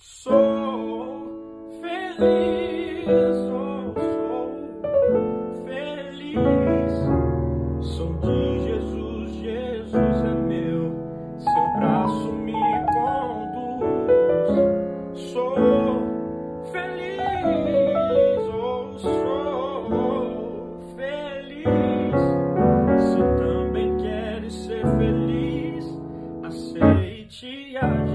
Sou feliz, sou, sou feliz. Sou de Jesus, Jesus é meu. Seu braço me conduz. Sou feliz, oh, sou feliz. Se também queres ser feliz, aceite a